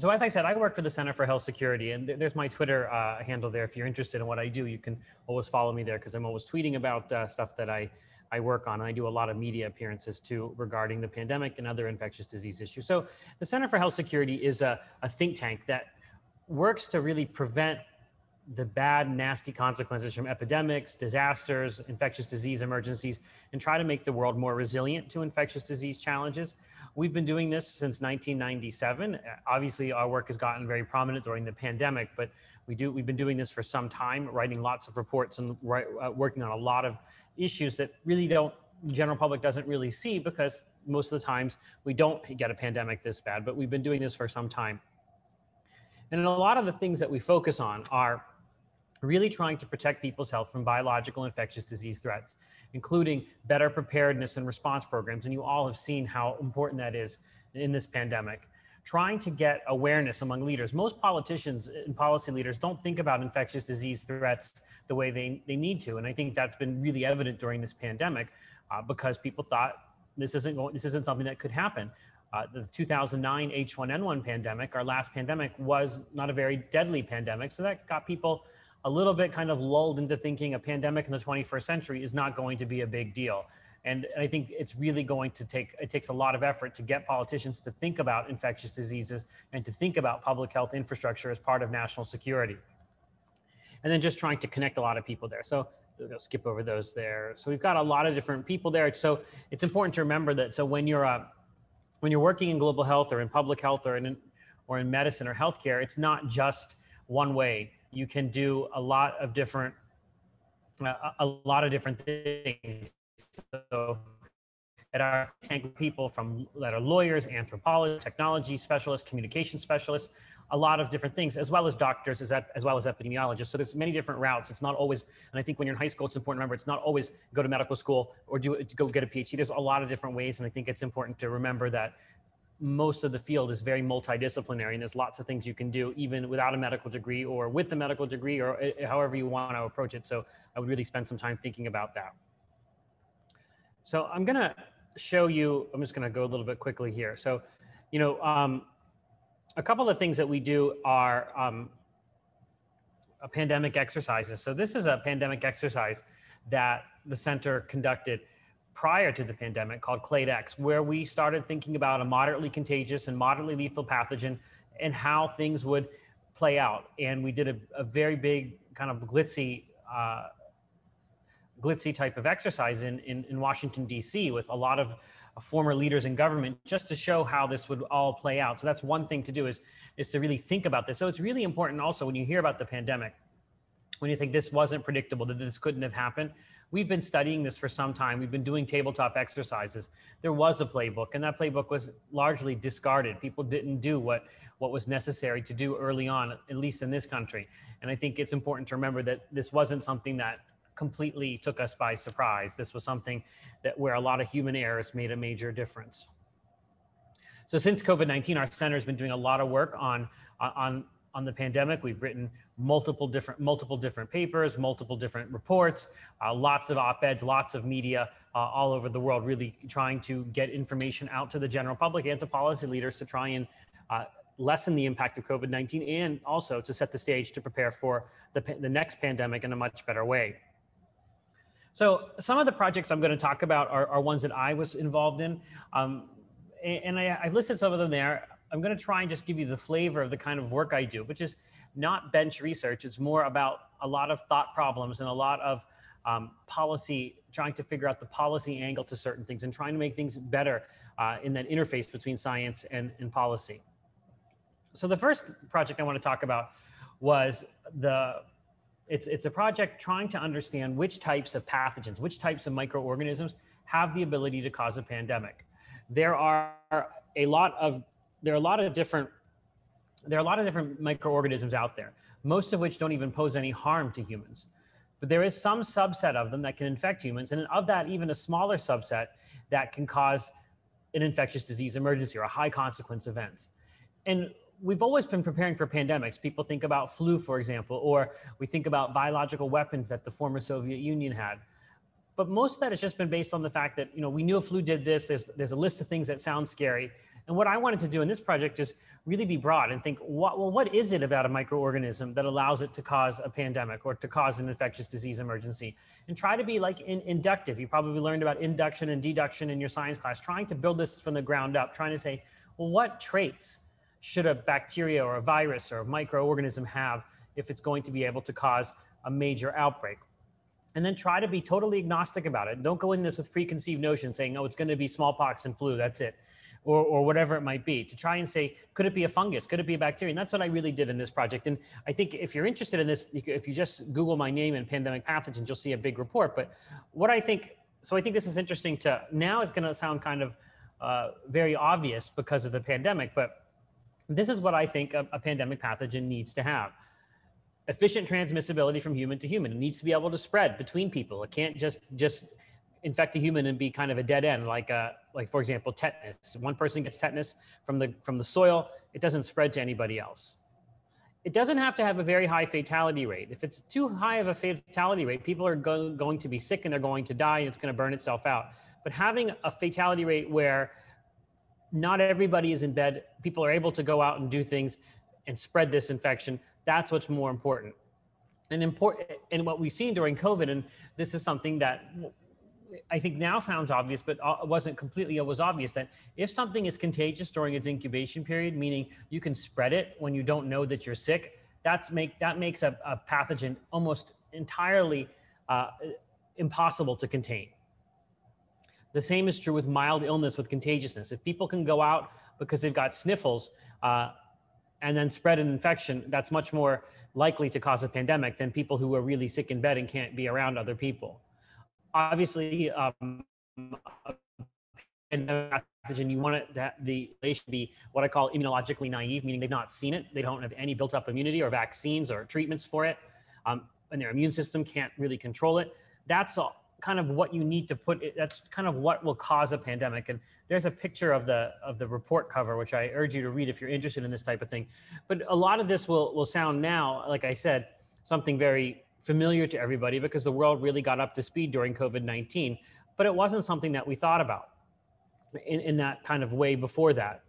so as I said, I work for the Center for Health Security, and there's my Twitter uh, handle there. If you're interested in what I do, you can always follow me there because I'm always tweeting about uh, stuff that I I work on. And I do a lot of media appearances too regarding the pandemic and other infectious disease issues. So the Center for Health Security is a, a think tank that works to really prevent the bad, nasty consequences from epidemics, disasters, infectious disease emergencies, and try to make the world more resilient to infectious disease challenges. We've been doing this since 1997. Obviously, our work has gotten very prominent during the pandemic, but we do we've been doing this for some time, writing lots of reports and uh, working on a lot of issues that really don't the general public doesn't really see because most of the times we don't get a pandemic this bad. But we've been doing this for some time. And a lot of the things that we focus on are really trying to protect people's health from biological infectious disease threats, including better preparedness and response programs. And you all have seen how important that is in this pandemic. Trying to get awareness among leaders. Most politicians and policy leaders don't think about infectious disease threats the way they, they need to. And I think that's been really evident during this pandemic uh, because people thought this isn't going, this isn't something that could happen. Uh, the 2009 H1N1 pandemic, our last pandemic, was not a very deadly pandemic. So that got people a little bit kind of lulled into thinking a pandemic in the 21st century is not going to be a big deal. And I think it's really going to take, it takes a lot of effort to get politicians to think about infectious diseases and to think about public health infrastructure as part of national security. And then just trying to connect a lot of people there. So I'll skip over those there. So we've got a lot of different people there. So it's important to remember that. So when you're, uh, when you're working in global health or in public health or in, or in medicine or healthcare, it's not just one way you can do a lot of different uh, a lot of different things. So at our tank people from that are lawyers anthropologists technology specialists communication specialists a lot of different things as well as doctors as, as well as epidemiologists. So there's many different routes. It's not always and i think when you're in high school it's important to remember it's not always go to medical school or do go get a phd there's a lot of different ways and i think it's important to remember that most of the field is very multidisciplinary and there's lots of things you can do even without a medical degree or with a medical degree or uh, however you want to approach it. So I would really spend some time thinking about that. So I'm going to show you, I'm just going to go a little bit quickly here. So, you know, um, a couple of things that we do are um, pandemic exercises. So this is a pandemic exercise that the center conducted prior to the pandemic called CLADE-X, where we started thinking about a moderately contagious and moderately lethal pathogen and how things would play out. And we did a, a very big kind of glitzy, uh, glitzy type of exercise in, in, in Washington, D.C. with a lot of former leaders in government just to show how this would all play out. So that's one thing to do is, is to really think about this. So it's really important also when you hear about the pandemic, when you think this wasn't predictable, that this couldn't have happened, We've been studying this for some time. We've been doing tabletop exercises. There was a playbook, and that playbook was largely discarded. People didn't do what, what was necessary to do early on, at least in this country. And I think it's important to remember that this wasn't something that completely took us by surprise. This was something that where a lot of human errors made a major difference. So since COVID-19, our center has been doing a lot of work on, on on the pandemic. We've written multiple different multiple different papers, multiple different reports, uh, lots of op-eds, lots of media uh, all over the world, really trying to get information out to the general public and to policy leaders to try and uh, lessen the impact of COVID-19 and also to set the stage to prepare for the, the next pandemic in a much better way. So some of the projects I'm going to talk about are, are ones that I was involved in. Um, and I, I've listed some of them there. I'm going to try and just give you the flavor of the kind of work I do, which is not bench research. It's more about a lot of thought problems and a lot of um, policy, trying to figure out the policy angle to certain things and trying to make things better uh, in that interface between science and, and policy. So the first project I want to talk about was the it's, it's a project trying to understand which types of pathogens, which types of microorganisms have the ability to cause a pandemic. There are a lot of there are a lot of different there are a lot of different microorganisms out there, most of which don't even pose any harm to humans. But there is some subset of them that can infect humans, and of that, even a smaller subset that can cause an infectious disease emergency or a high consequence events. And we've always been preparing for pandemics. People think about flu, for example, or we think about biological weapons that the former Soviet Union had. But most of that has just been based on the fact that you know we knew a flu did this. There's there's a list of things that sound scary, And what I wanted to do in this project is really be broad and think, what, well, what is it about a microorganism that allows it to cause a pandemic or to cause an infectious disease emergency? And try to be like in, inductive. You probably learned about induction and deduction in your science class, trying to build this from the ground up, trying to say, well, what traits should a bacteria or a virus or a microorganism have if it's going to be able to cause a major outbreak? and then try to be totally agnostic about it. Don't go in this with preconceived notions saying, oh, it's going to be smallpox and flu, that's it, or, or whatever it might be. To try and say, could it be a fungus? Could it be a bacteria? And that's what I really did in this project. And I think if you're interested in this, if you just Google my name and pandemic pathogens, you'll see a big report. But what I think, so I think this is interesting to, now it's going to sound kind of uh, very obvious because of the pandemic, but this is what I think a, a pandemic pathogen needs to have efficient transmissibility from human to human. It needs to be able to spread between people. It can't just just infect a human and be kind of a dead end, like uh, like for example, tetanus. One person gets tetanus from the from the soil, it doesn't spread to anybody else. It doesn't have to have a very high fatality rate. If it's too high of a fatality rate, people are go- going to be sick and they're going to die, and it's going to burn itself out. But having a fatality rate where not everybody is in bed, people are able to go out and do things and spread this infection that's what's more important. And important, and what we've seen during COVID, and this is something that I think now sounds obvious, but uh, wasn't completely was obvious that if something is contagious during its incubation period, meaning you can spread it when you don't know that you're sick, that's make that makes a, a pathogen almost entirely uh, impossible to contain. The same is true with mild illness with contagiousness. If people can go out because they've got sniffles, uh, and then spread an infection, that's much more likely to cause a pandemic than people who are really sick in bed and can't be around other people. Obviously, um, pathogen, you want it that the they should be what I call immunologically naive, meaning they've not seen it, they don't have any built-up immunity or vaccines or treatments for it, um, and their immune system can't really control it. That's all, kind of what you need to put that's kind of what will cause a pandemic. And there's a picture of the of the report cover which i urge you to read if you're interested in this type of thing. But a lot of this will will sound now like i said something very familiar to everybody because the world really got up to speed during covid-19 but it wasn't something that we thought about in, in that kind of way before that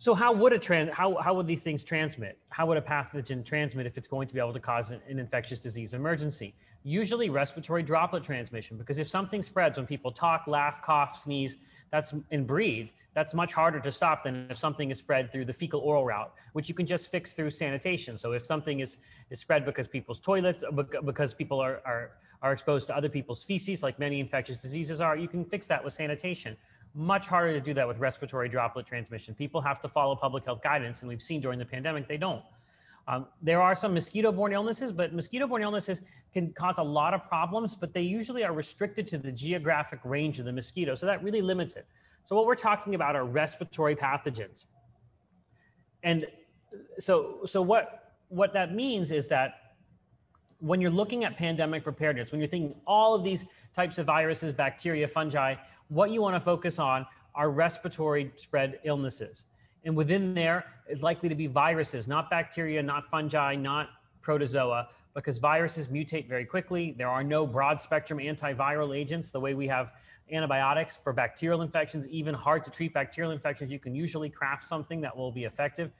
so how would a trans how, how would these things transmit? How would a pathogen transmit if it's going to be able to cause an, an, infectious disease emergency? Usually respiratory droplet transmission, because if something spreads when people talk, laugh, cough, sneeze, that's and breathe, that's much harder to stop than if something is spread through the fecal oral route, which you can just fix through sanitation. So if something is, is spread because people's toilets, uh, because people are, are, are exposed to other people's feces, like many infectious diseases are, you can fix that with sanitation. Much harder to do that with respiratory droplet transmission. People have to follow public health guidance, and we've seen during the pandemic they don't. Um, there are some mosquito-borne illnesses, but mosquito-borne illnesses can cause a lot of problems, but they usually are restricted to the geographic range of the mosquito, so that really limits it. So what we're talking about are respiratory pathogens. And so, so what, what that means is that when you're looking at pandemic preparedness, when you're thinking all of these types of viruses, bacteria, fungi, what you want to focus on are respiratory spread illnesses. And within there is likely to be viruses, not bacteria, not fungi, not protozoa, because viruses mutate very quickly. There are no broad spectrum antiviral agents the way we have antibiotics for bacterial infections, even hard to treat bacterial infections. You can usually craft something that will be effective.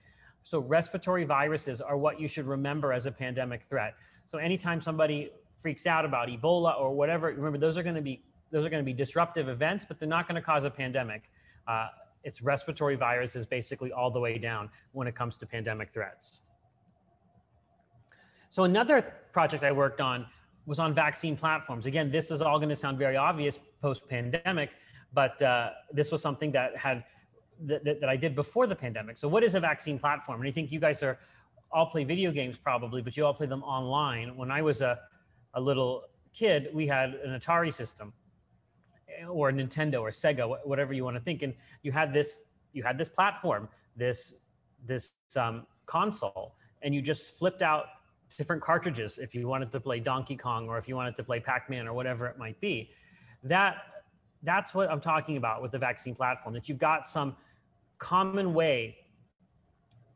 So, respiratory viruses are what you should remember as a pandemic threat. So, anytime somebody freaks out about Ebola or whatever, remember those are going to be those are going to be disruptive events, but they're not going to cause a pandemic. Uh, it's respiratory viruses basically all the way down when it comes to pandemic threats. So another th project I worked on was on vaccine platforms. Again, this is all going to sound very obvious post-pandemic, but uh, this was something that had that, that, that I did before the pandemic. So what is a vaccine platform? And I think you guys are all play video games probably, but you all play them online. When I was a, a little kid, we had an Atari system or Nintendo or Sega, whatever you want to think. And you had this, you had this platform, this, this um, console, and you just flipped out different cartridges if you wanted to play Donkey Kong or if you wanted to play Pac-Man or whatever it might be. That, that's what I'm talking about with the vaccine platform, that you've got some common way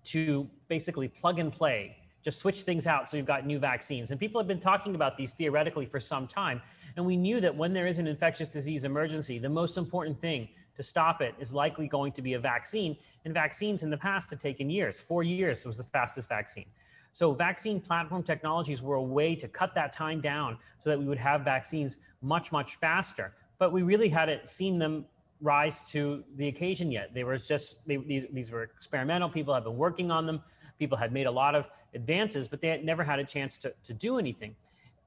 to basically plug and play just switch things out so you've got new vaccines. And people have been talking about these theoretically for some time. And we knew that when there is an infectious disease emergency, the most important thing to stop it is likely going to be a vaccine. And vaccines in the past have taken years. Four years was the fastest vaccine. So vaccine platform technologies were a way to cut that time down so that we would have vaccines much, much faster. But we really hadn't seen them rise to the occasion yet. They were just, they, these, these were experimental. People have been working on them. People had made a lot of advances, but they had never had a chance to, to do anything.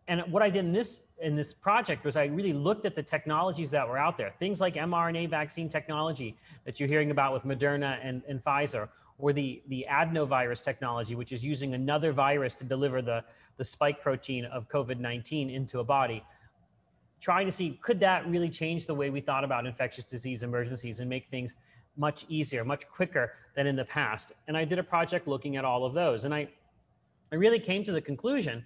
And what I did in this in this project was I really looked at the technologies that were out there, things like mRNA vaccine technology that you're hearing about with Moderna and, and Pfizer, or the, the adenovirus technology, which is using another virus to deliver the, the spike protein of COVID 19 into a body. Trying to see could that really change the way we thought about infectious disease emergencies and make things much easier, much quicker than in the past. And I did a project looking at all of those. And I, I really came to the conclusion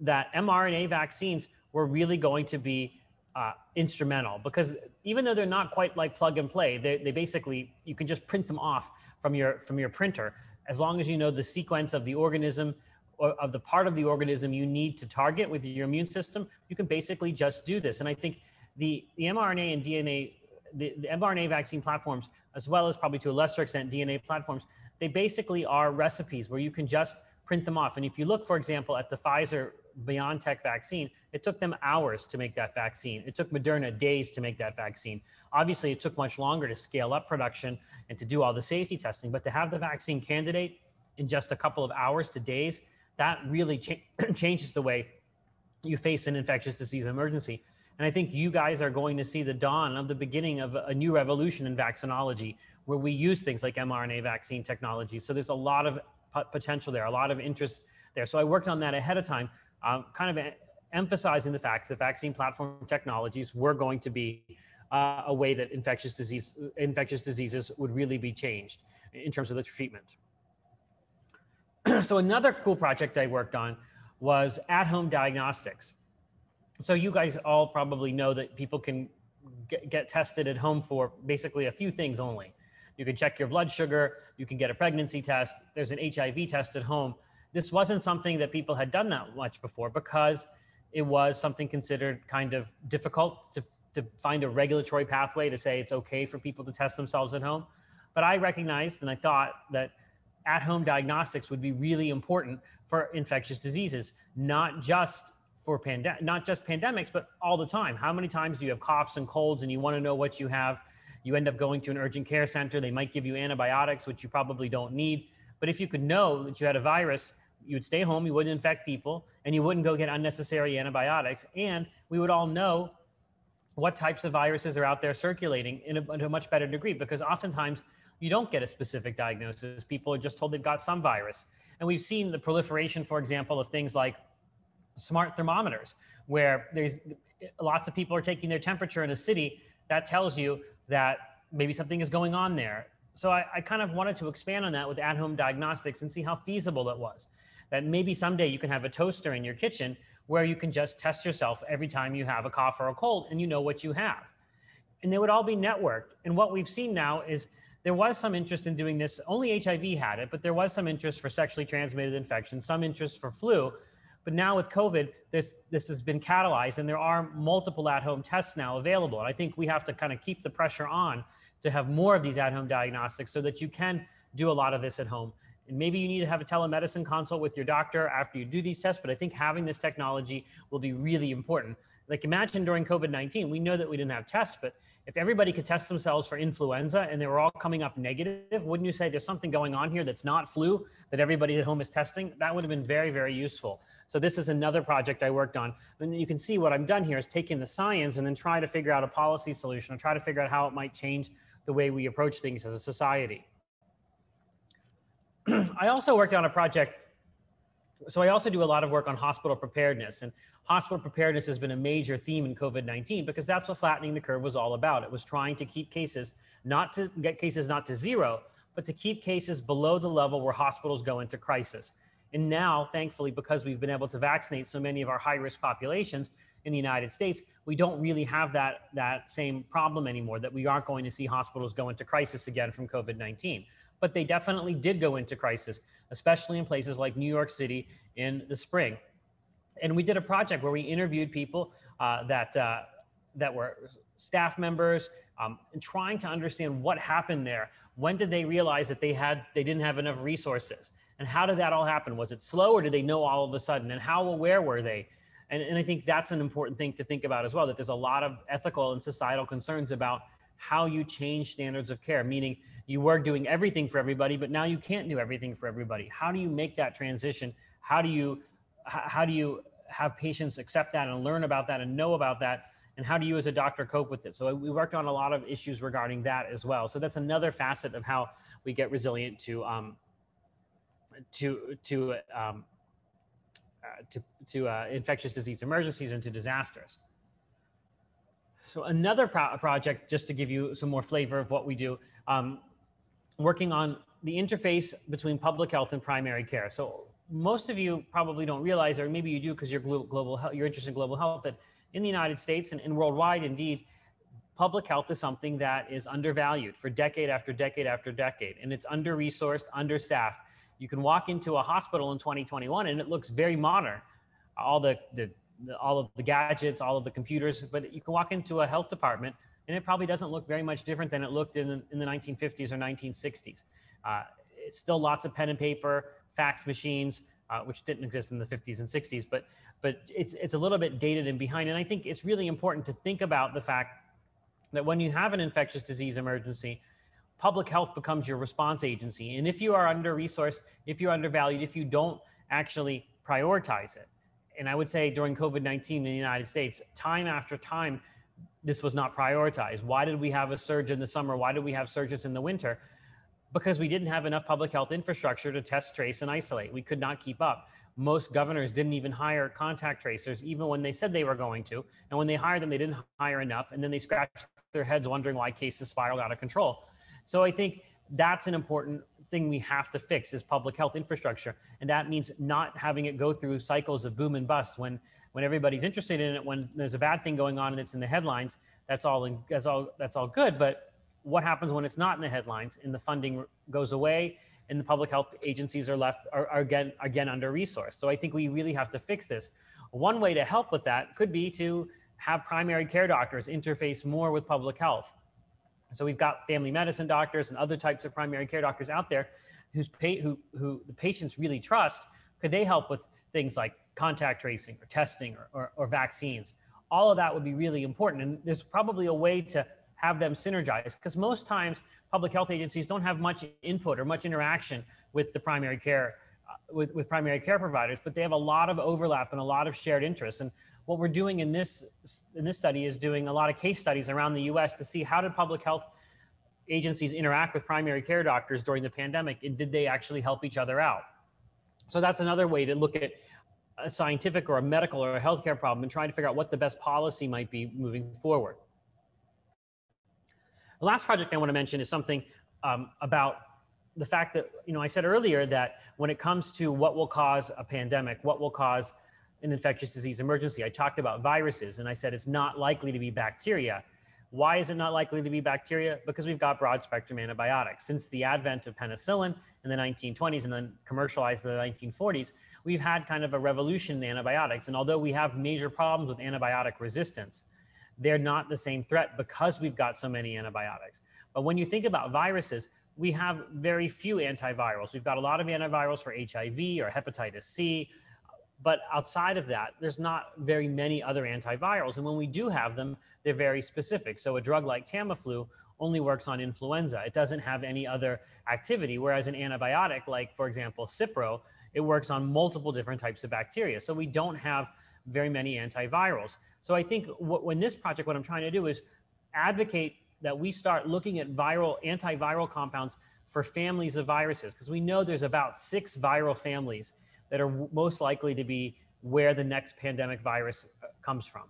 that mRNA vaccines were really going to be uh, instrumental because even though they're not quite like plug and play, they, they basically, you can just print them off from your, from your printer. As long as you know the sequence of the organism or of the part of the organism you need to target with your immune system, you can basically just do this. And I think the, the mRNA and DNA, the, the mRNA vaccine platforms, as well as probably to a lesser extent DNA platforms, they basically are recipes where you can just print them off. And if you look, for example, at the Pfizer BioNTech vaccine, it took them hours to make that vaccine. It took Moderna days to make that vaccine. Obviously, it took much longer to scale up production and to do all the safety testing, but to have the vaccine candidate in just a couple of hours to days, that really cha- changes the way you face an infectious disease emergency. And I think you guys are going to see the dawn of the beginning of a new revolution in vaccinology where we use things like mRNA vaccine technology. So there's a lot of potential there, a lot of interest there. So I worked on that ahead of time um, kind of emphasizing the fact that vaccine platform technologies were going to be uh, a way that infectious disease infectious diseases would really be changed in terms of the treatment. so another cool project I worked on was at-home diagnostics. So you guys all probably know that people can get, get tested at home for basically a few things only. You can check your blood sugar, you can get a pregnancy test, there's an HIV test at home, this wasn't something that people had done that much before because it was something considered kind of difficult to, to find a regulatory pathway to say it's okay for people to test themselves at home. But I recognized and I thought that at home diagnostics would be really important for infectious diseases, not just for pandemic, not just pandemics, but all the time. How many times do you have coughs and colds and you want to know what you have? You end up going to an urgent care center. They might give you antibiotics, which you probably don't need. But if you could know that you had a virus, you would stay home, you wouldn't infect people, and you wouldn't go get unnecessary antibiotics. And we would all know what types of viruses are out there circulating in a, in a much better degree because oftentimes you don't get a specific diagnosis. People are just told they've got some virus. And we've seen the proliferation, for example, of things like smart thermometers, where there's lots of people are taking their temperature in a city. That tells you that maybe something is going on there so I, I, kind of wanted to expand on that with at-home diagnostics and see how feasible it was. That maybe someday you can have a toaster in your kitchen where you can just test yourself every time you have a cough or a cold and you know what you have. And they would all be networked. And what we've seen now is there was some interest in doing this. Only HIV had it, but there was some interest for sexually transmitted infection, some interest for flu. But now with COVID, this this has been catalyzed, and there are multiple at-home tests now available. And I think we have to kind of keep the pressure on to have more of these at-home diagnostics so that you can do a lot of this at home. And maybe you need to have a telemedicine consult with your doctor after you do these tests, but I think having this technology will be really important. Like imagine during COVID-19, we know that we didn't have tests, but if everybody could test themselves for influenza and they were all coming up negative, wouldn't you say there's something going on here that's not flu that everybody at home is testing? That would have been very, very useful. So this is another project I worked on. And you can see what I've done here is taking the science and then try to figure out a policy solution and try to figure out how it might change the way we approach things as a society. I also worked on a project. So I also do a lot of work on hospital preparedness and hospital preparedness has been a major theme in COVID-19 because that's what flattening the curve was all about. It was trying to keep cases, not to get cases not to zero, but to keep cases below the level where hospitals go into crisis. And now, thankfully, because we've been able to vaccinate so many of our high risk populations, in the United States, we don't really have that, that same problem anymore, that we aren't going to see hospitals go into crisis again from COVID 19. But they definitely did go into crisis, especially in places like New York City in the spring. And we did a project where we interviewed people uh, that, uh, that were staff members um, and trying to understand what happened there. When did they realize that they had they didn't have enough resources? And how did that all happen? Was it slow or did they know all of a sudden? And how aware were they? And, and I think that's an important thing to think about as well, that there's a lot of ethical and societal concerns about how you change standards of care, meaning you were doing everything for everybody, but now you can't do everything for everybody. How do you make that transition? How do you how do you have patients accept that and learn about that and know about that? And how do you as a doctor cope with it? So we worked on a lot of issues regarding that as well. So that's another facet of how we get resilient to um, to to um, uh, to, to uh, infectious disease emergencies and to disasters. So another pro project, just to give you some more flavor of what we do, um, working on the interface between public health and primary care. So most of you probably don't realize, or maybe you do because you're global you're interested in global health, that in the United States and, and worldwide, indeed, public health is something that is undervalued for decade after decade after decade, and it's under-resourced, understaffed. You can walk into a hospital in 2021 and it looks very modern. All the, the, the, all of the gadgets, all of the computers, but you can walk into a health department and it probably doesn't look very much different than it looked in the, in the 1950s or 1960s. Uh, it's still lots of pen and paper, fax machines, uh, which didn't exist in the 50s and 60s, but but it's it's a little bit dated and behind. And I think it's really important to think about the fact that when you have an infectious disease emergency, public health becomes your response agency. And if you are under resourced, if you're undervalued, if you don't actually prioritize it, and I would say during COVID 19 in the United States, time after time, this was not prioritized. Why did we have a surge in the summer? Why did we have surges in the winter? Because we didn't have enough public health infrastructure to test, trace, and isolate. We could not keep up. Most governors didn't even hire contact tracers, even when they said they were going to. And when they hired them, they didn't hire enough. And then they scratched their heads wondering why cases spiraled out of control. So I think that's an important thing we have to fix is public health infrastructure. And that means not having it go through cycles of boom and bust when when everybody's interested in it, when there's a bad thing going on and it's in the headlines, that's all in, that's all that's all good. But what happens when it's not in the headlines and the funding goes away and the public health agencies are left are, are again again under resourced. So I think we really have to fix this. One way to help with that could be to have primary care doctors interface more with public health. So we've got family medicine doctors and other types of primary care doctors out there whose pay, who, who the patients really trust. Could they help with things like contact tracing or testing or, or, or vaccines? All of that would be really important. And there's probably a way to have them synergize because most times public health agencies don't have much input or much interaction with the primary care uh, with, with primary care providers, but they have a lot of overlap and a lot of shared interests. And what we're doing in this in this study is doing a lot of case studies around the US to see how did public health agencies interact with primary care doctors during the pandemic and did they actually help each other out? So that's another way to look at a scientific or a medical or a healthcare problem and trying to figure out what the best policy might be moving forward. The last project I want to mention is something um, about the fact that, you know, I said earlier that when it comes to what will cause a pandemic, what will cause an infectious disease emergency. I talked about viruses and I said it's not likely to be bacteria. Why is it not likely to be bacteria? Because we've got broad spectrum antibiotics. Since the advent of penicillin in the 1920s and then commercialized in the 1940s, we've had kind of a revolution in antibiotics. And although we have major problems with antibiotic resistance, they're not the same threat because we've got so many antibiotics. But when you think about viruses, we have very few antivirals. We've got a lot of antivirals for HIV or hepatitis C, but outside of that, there's not very many other antivirals. And when we do have them, they're very specific. So a drug like Tamiflu only works on influenza. It doesn't have any other activity. Whereas an antibiotic, like for example, Cipro, it works on multiple different types of bacteria. So we don't have very many antivirals. So I think what, when this project, what I'm trying to do is advocate that we start looking at viral antiviral compounds for families of viruses because we know there's about six viral families that are most likely to be where the next pandemic virus uh, comes from.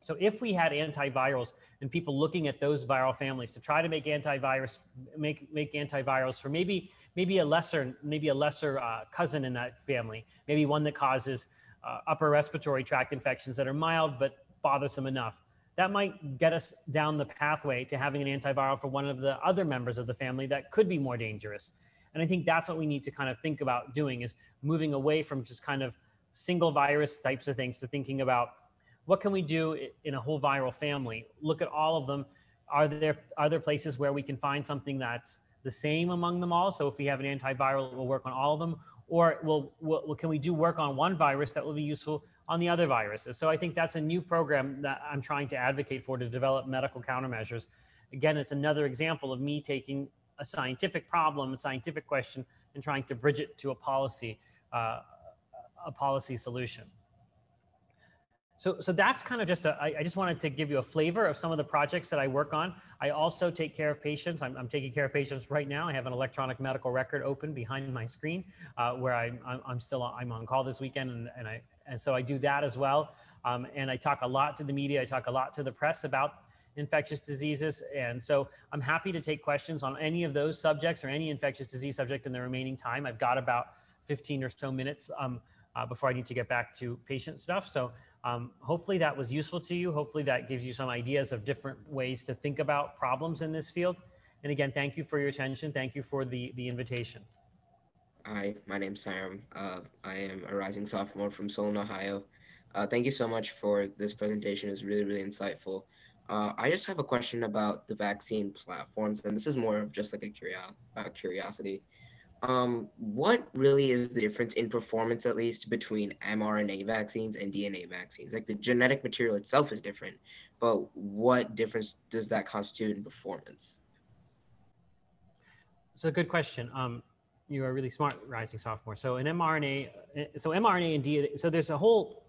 So if we had antivirals and people looking at those viral families to try to make antivirus, make make antivirals for maybe maybe a lesser maybe a lesser uh, cousin in that family, maybe one that causes uh, upper respiratory tract infections that are mild but bothersome enough. That might get us down the pathway to having an antiviral for one of the other members of the family that could be more dangerous. And I think that's what we need to kind of think about doing is moving away from just kind of single virus types of things to thinking about what can we do in a whole viral family? Look at all of them. Are there are there places where we can find something that's the same among them all? So if we have an antiviral, we'll work on all of them. Or will, will can we do work on one virus that will be useful on the other viruses? So I think that's a new program that I'm trying to advocate for to develop medical countermeasures. Again, it's another example of me taking a scientific problem, a scientific question, and trying to bridge it to a policy, uh, a policy solution. So, so that's kind of just a, I, I just wanted to give you a flavor of some of the projects that I work on. I also take care of patients. I'm, I'm taking care of patients right now. I have an electronic medical record open behind my screen uh, where I'm, I'm still, I'm on call this weekend. And, and I, and so I do that as well. Um, and I talk a lot to the media. I talk a lot to the press about infectious diseases. And so I'm happy to take questions on any of those subjects or any infectious disease subject in the remaining time. I've got about 15 or so minutes um, uh, before I need to get back to patient stuff. So um, hopefully that was useful to you. Hopefully that gives you some ideas of different ways to think about problems in this field. And again, thank you for your attention. Thank you for the, the invitation. Hi, my name's Sam. Uh, I am a rising sophomore from Solon, Ohio. Uh, thank you so much for this presentation. It was really, really insightful. Uh, I just have a question about the vaccine platforms, and this is more of just like a curio- curiosity um, what really is the difference in performance, at least, between mRNA vaccines and DNA vaccines? Like the genetic material itself is different, but what difference does that constitute in performance? So, good question. Um, you are really smart, rising sophomore. So, in mRNA, so mRNA and DNA, so there's a whole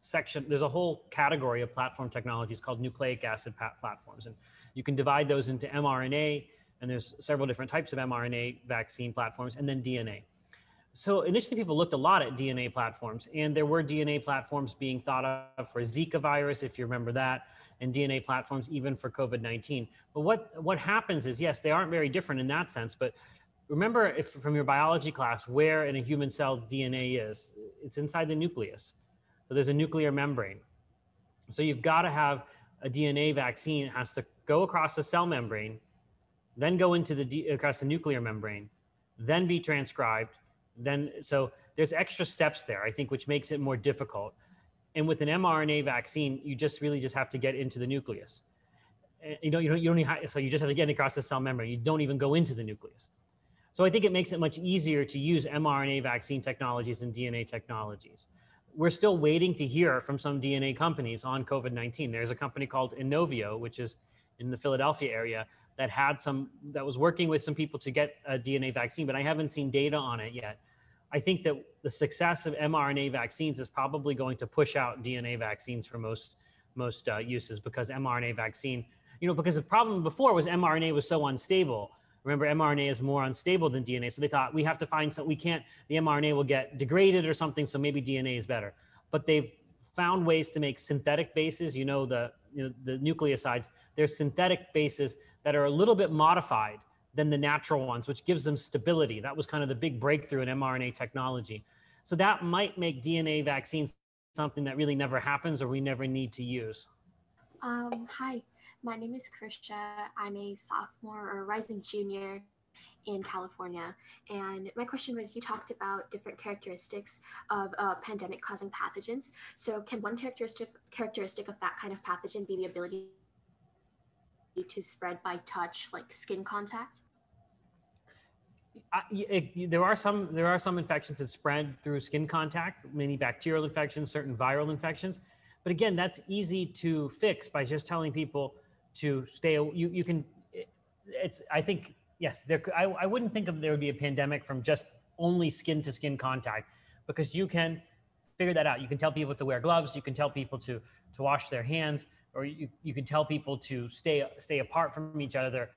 section, there's a whole category of platform technologies called nucleic acid platforms, and you can divide those into mRNA and there's several different types of mRNA vaccine platforms, and then DNA. So initially, people looked a lot at DNA platforms, and there were DNA platforms being thought of for Zika virus, if you remember that, and DNA platforms even for COVID-19. But what what happens is, yes, they aren't very different in that sense. But remember, if from your biology class, where in a human cell DNA is, it's inside the nucleus. So there's a nuclear membrane. So you've got to have a DNA vaccine. It has to go across the cell membrane then go into the across the nuclear membrane, then be transcribed. Then so there's extra steps there, I think, which makes it more difficult. And with an mRNA vaccine, you just really just have to get into the nucleus. Eh, you know, you don't, you don't need, so you just have to get across the cell membrane. You don't even go into the nucleus. So I think it makes it much easier to use mRNA vaccine technologies and DNA technologies. We're still waiting to hear from some DNA companies on COVID-19. There's a company called Inovio, which is in the Philadelphia area, that had some that was working with some people to get a DNA vaccine, but I haven't seen data on it yet. I think that the success of mRNA vaccines is probably going to push out DNA vaccines for most most uh, uses because mRNA vaccine, you know, because the problem before was mRNA was so unstable. Remember, mRNA is more unstable than DNA, so they thought we have to find some. We can't. The mRNA will get degraded or something, so maybe DNA is better. But they've found ways to make synthetic bases. You know, the you know, the nucleosides. There's synthetic bases that are a little bit modified than the natural ones, which gives them stability. That was kind of the big breakthrough in mRNA technology. So that might make DNA vaccines something that really never happens or we never need to use. Um, hi, my name is Krisha. I'm a sophomore or rising junior in California. And my question was you talked about different characteristics of a pandemic causing pathogens. So, can one characteristic, characteristic of that kind of pathogen be the ability to spread by touch, like skin contact? Uh, it, there are some there are some infections that spread through skin contact, many bacterial infections, certain viral infections. But again, that's easy to fix by just telling people to stay. You you can. It's I think yes. There I, I wouldn't think of there would be a pandemic from just only skin to skin contact because you can figure that out. You can tell people to wear gloves. You can tell people to to wash their hands or you, you can tell people to stay stay apart from each other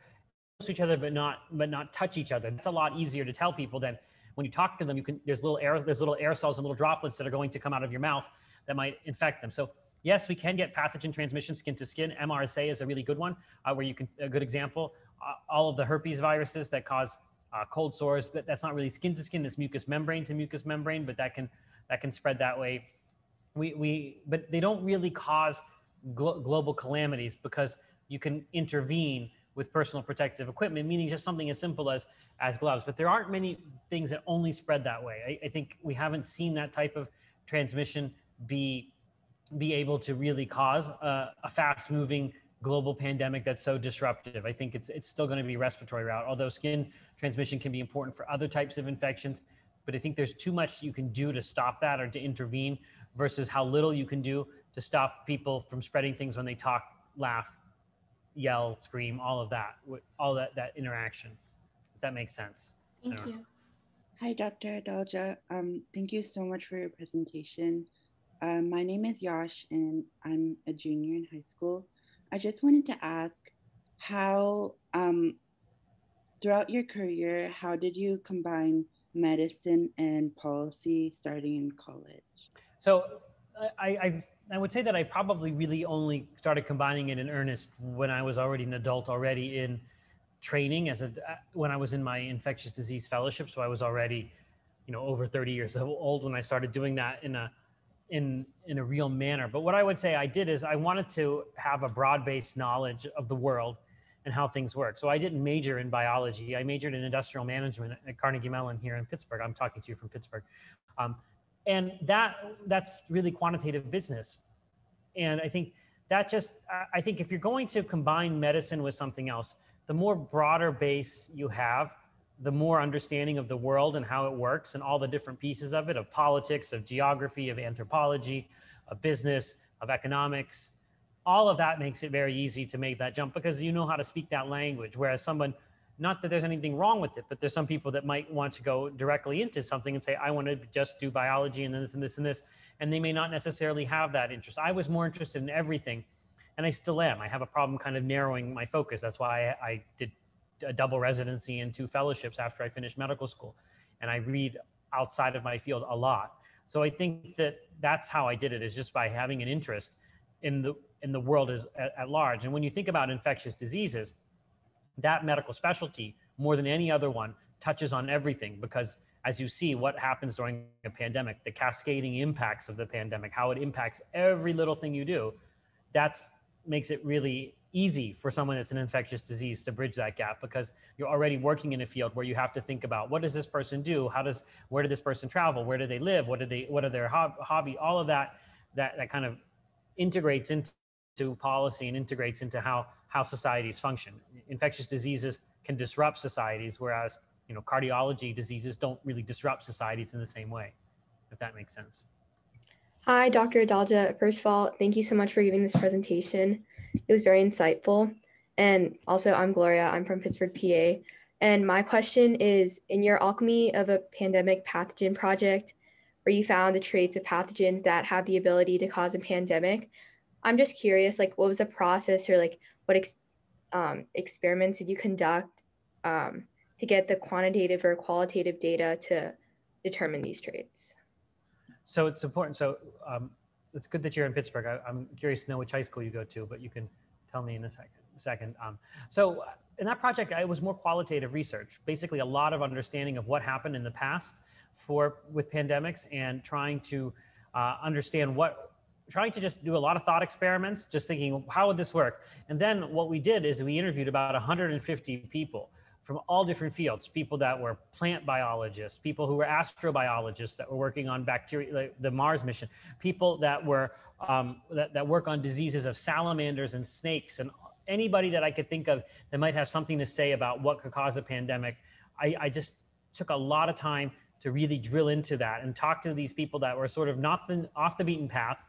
close to each other but not but not touch each other that's a lot easier to tell people than when you talk to them you can there's little air there's little aerosols and little droplets that are going to come out of your mouth that might infect them so yes we can get pathogen transmission skin to skin mrsa is a really good one uh, where you can a good example uh, all of the herpes viruses that cause uh, cold sores that, that's not really skin to skin it's mucous membrane to mucous membrane but that can that can spread that way we we but they don't really cause glo- global calamities because you can intervene with personal protective equipment, meaning just something as simple as as gloves. But there aren't many things that only spread that way. I, I think we haven't seen that type of transmission be be able to really cause a, a fast moving global pandemic that's so disruptive. I think it's it's still going to be respiratory route, although skin transmission can be important for other types of infections. But I think there's too much you can do to stop that or to intervene versus how little you can do to stop people from spreading things when they talk, laugh, yell, scream, all of that, all that that interaction. If that makes sense. Thank you. Hi, Dr. Adalja. Um, thank you so much for your presentation. Um, my name is Yash, and I'm a junior in high school. I just wanted to ask how, um, throughout your career, how did you combine medicine and policy starting in college? So I, I, I, would say that I probably really only started combining it in earnest when I was already an adult, already in training as a when I was in my infectious disease fellowship. So I was already, you know, over 30 years old when I started doing that in a in in a real manner. But what I would say I did is I wanted to have a broad-based knowledge of the world and how things work. So I didn't major in biology. I majored in industrial management at Carnegie Mellon here in Pittsburgh. I'm talking to you from Pittsburgh. Um, and that that's really quantitative business. And I think that just I think if you're going to combine medicine with something else, the more broader base you have, the more understanding of the world and how it works and all the different pieces of it of politics, of geography, of anthropology, of business, of economics. All of that makes it very easy to make that jump because you know how to speak that language. Whereas someone, not that there's anything wrong with it, but there's some people that might want to go directly into something and say, I want to just do biology and then this and this and this. And they may not necessarily have that interest. I was more interested in everything and I still am. I have a problem kind of narrowing my focus. That's why I, I did a double residency and two fellowships after I finished medical school. And I read outside of my field a lot. So I think that that's how I did it is just by having an interest in the in the world as at, at large. And when you think about infectious diseases, that medical specialty more than any other one touches on everything because as you see what happens during a pandemic, the cascading impacts of the pandemic, how it impacts every little thing you do, that's makes it really easy for someone that's an infectious disease to bridge that gap because you're already working in a field where you have to think about what does this person do how does where did this person travel where do they live what do they what are their hobby all of that that that kind of integrates into policy and integrates into how how societies function infectious diseases can disrupt societies whereas you know cardiology diseases don't really disrupt societies in the same way if that makes sense Hi, Dr. Adalja. First of all, thank you so much for giving this presentation. It was very insightful. And also, I'm Gloria. I'm from Pittsburgh, PA. And my question is In your Alchemy of a Pandemic Pathogen project, where you found the traits of pathogens that have the ability to cause a pandemic, I'm just curious, like, what was the process or like what ex- um, experiments did you conduct um, to get the quantitative or qualitative data to determine these traits? So it's important. So um, it's good that you're in Pittsburgh. I, am curious to know which high school you go to, but you can tell me in a second. Second. Um, so uh, in that project, it was more qualitative research, basically a lot of understanding of what happened in the past for with pandemics and trying to uh, understand what trying to just do a lot of thought experiments just thinking how would this work and then what we did is we interviewed about 150 people from all different fields people that were plant biologists people who were astrobiologists that were working on bacteria like the mars mission people that were um, that, that work on diseases of salamanders and snakes and anybody that i could think of that might have something to say about what could cause a pandemic. I, I just took a lot of time to really drill into that and talk to these people that were sort of not the, off the beaten path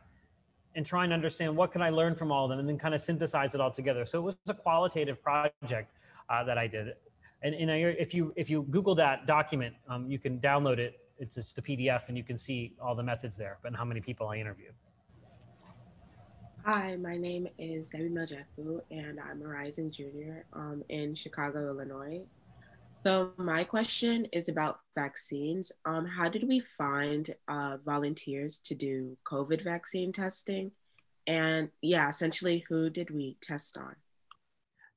and try and understand what can i learn from all of them and then kind of synthesize it all together. So it was a qualitative project uh, that i did and, and if you if you Google that document, um, you can download it. It's just a PDF, and you can see all the methods there, but how many people I interviewed. Hi, my name is Debbie Majefu, and I'm a rising junior um, in Chicago, Illinois. So my question is about vaccines. Um, how did we find uh, volunteers to do COVID vaccine testing? And yeah, essentially, who did we test on?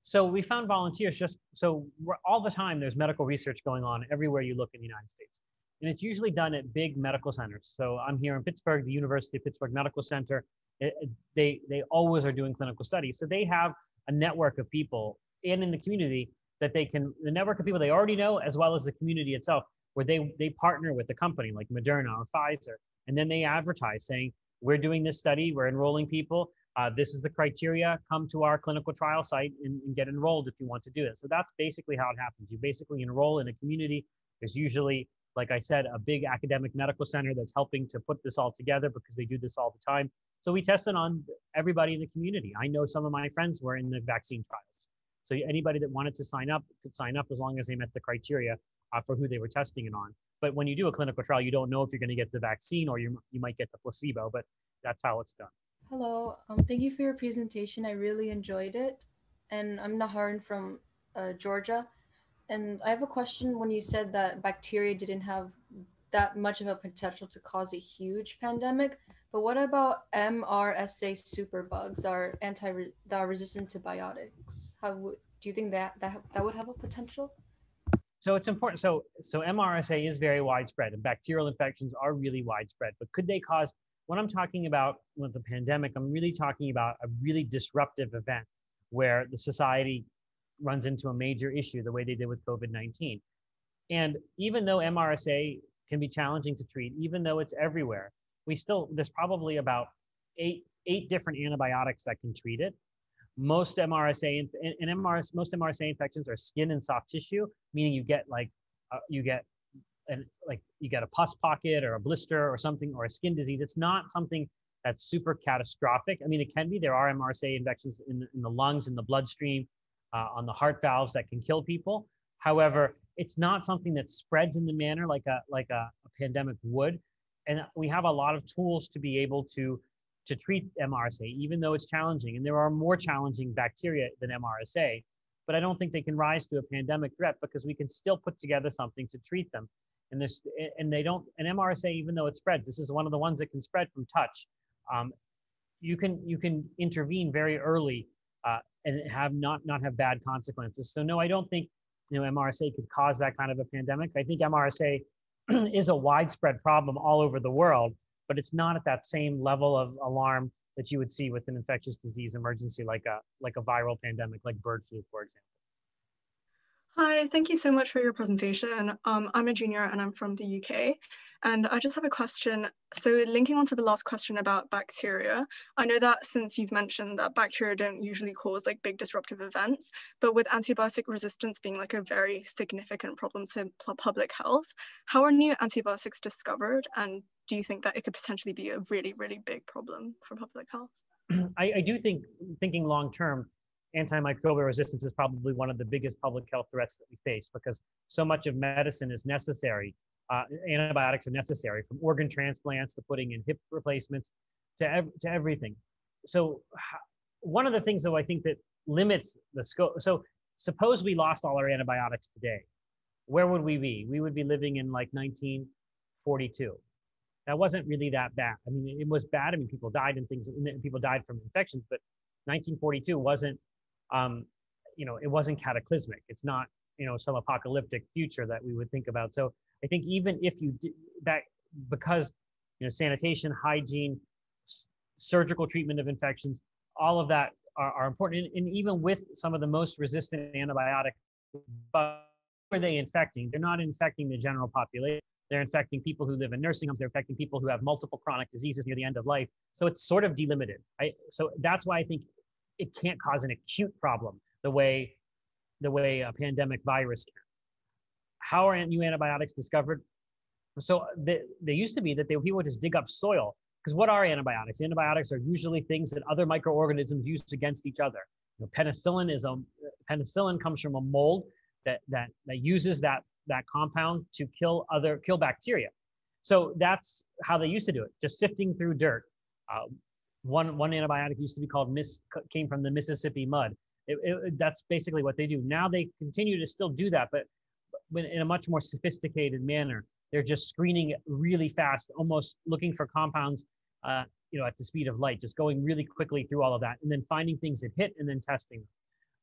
So we found volunteers just so all the time there's medical research going on everywhere you look in the United States. And it's usually done at big medical centers. So I'm here in Pittsburgh, the University of Pittsburgh Medical Center. It, they, they always are doing clinical studies. So they have a network of people and in the community that they can, the network of people they already know, as well as the community itself, where they, they partner with a company like Moderna or Pfizer, and then they advertise saying, we're doing this study, we're enrolling people. Uh, this is the criteria. Come to our clinical trial site and, and, get enrolled if you want to do it. So that's basically how it happens. You basically enroll in a community. There's usually, like I said, a big academic medical center that's helping to put this all together because they do this all the time. So we tested on everybody in the community. I know some of my friends were in the vaccine trials. So anybody that wanted to sign up could sign up as long as they met the criteria uh, for who they were testing it on. But when you do a clinical trial, you don't know if you're going to get the vaccine or you, you might get the placebo, but that's how it's done. Hello, um, thank you for your presentation. I really enjoyed it. And I'm Naharin from uh, Georgia. And I have a question when you said that bacteria didn't have that much of a potential to cause a huge pandemic. But what about MRSA superbugs that are anti that are resistant to biotics? How do you think that that that would have a potential? So it's important. So so MRSA is very widespread, and bacterial infections are really widespread. But could they cause? What I'm talking about with the pandemic, I'm really talking about a really disruptive event where the society runs into a major issue, the way they did with COVID-19. And even though MRSA can be challenging to treat, even though it's everywhere, we still there's probably about eight eight different antibiotics that can treat it most MRSA and, and MRS, most MRSA infections are skin and soft tissue, meaning you get like uh, you get and like you got a pus pocket or a blister or something or a skin disease. It's not something that's super catastrophic. I mean, it can be. There are MRSA infections in the, in the lungs, in the bloodstream, uh, on the heart valves that can kill people. However, it's not something that spreads in the manner like a like a, a pandemic would. And we have a lot of tools to be able to to treat MRSA, even though it's challenging. And there are more challenging bacteria than MRSA, but I don't think they can rise to a pandemic threat because we can still put together something to treat them. And this, and they don't, and MRSA, even though it spreads, this is one of the ones that can spread from touch. Um, you can you can intervene very early uh, and have not not have bad consequences. So no, I don't think you know MRSA could cause that kind of a pandemic. I think MRSA is a widespread problem all over the world, but it's not at that same level of alarm that you would see with an infectious disease emergency like a like a viral pandemic like bird flu for example Hi, thank you so much for your presentation. Um, I'm a junior and I'm from the UK. And I just have a question. So linking on to the last question about bacteria, I know that since you've mentioned that bacteria don't usually cause like big disruptive events, but with antibiotic resistance being like a very significant problem to public health, how are new antibiotics discovered? And do you think that it could potentially be a really, really big problem for public health? I, I do think thinking long term, antimicrobial resistance is probably one of the biggest public health threats that we face because so much of medicine is necessary. Uh, antibiotics are necessary from organ transplants to putting in hip replacements to, ev- to everything. So, one of the things, though, I think that limits the scope. So, suppose we lost all our antibiotics today. Where would we be? We would be living in like 1942. That wasn't really that bad. I mean, it was bad. I mean, people died and things, and people died from infections, but 1942 wasn't um, you know, it wasn't cataclysmic. It's not, you know, some apocalyptic future that we would think about. So I think even if you do that, because, you know, sanitation, hygiene, s- surgical treatment of infections, all of that are, are important. And, and, even with some of the most resistant antibiotic, but are they infecting? They're not infecting the general population. They're infecting people who live in nursing homes. They're infecting people who have multiple chronic diseases near the end of life. So it's sort of delimited. I, so that's why I think it can't cause an acute problem the way the way a pandemic virus can. How are new antibiotics discovered? So they, they used to be that they, people would just dig up soil. Because what are antibiotics? Antibiotics are usually things that other microorganisms use against each other. You know, penicillin is a penicillin comes from a mold that that that uses that that compound to kill other kill bacteria. So that's how they used to do it, just sifting through dirt. Uh, one one antibiotic used to be called Miss came from the Mississippi mud. It, it, that's basically what they do. Now they continue to still do that, but, in a much more sophisticated manner. They're just screening really fast, almost looking for compounds, uh, you know, at the speed of light, just going really quickly through all of that, and then finding things that hit and then testing them.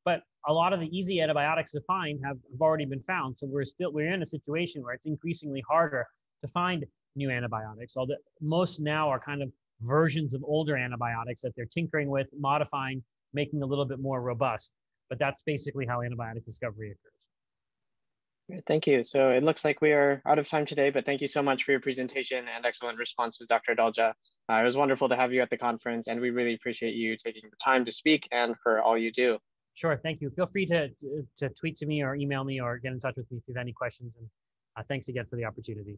But a lot of the easy antibiotics to find have, have already been found. So we're still we're in a situation where it's increasingly harder to find new antibiotics. Although most now are kind of versions of older antibiotics that they're tinkering with, modifying, making a little bit more robust. But that's basically how antibiotic discovery occurs. Thank you. So it looks like we are out of time today, but thank you so much for your presentation and excellent responses, Dr. Adalja. Uh, it was wonderful to have you at the conference and we really appreciate you taking the time to speak and for all you do. Sure, thank you. Feel free to, to, to tweet to me or email me or get in touch with me if you have any questions. And uh, thanks again for the opportunity.